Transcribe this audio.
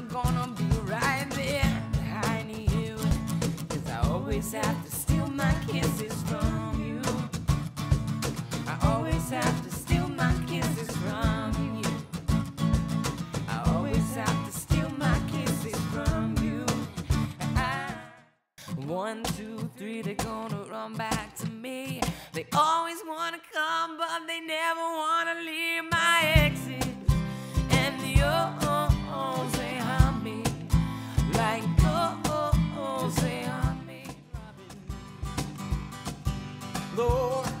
I'm gonna be right there behind you. Cause I always have to steal my kisses from you. I always have to steal my kisses from you. I always have to steal my kisses from you. One, two, three, they're gonna run back to me. They always wanna come, but they never door.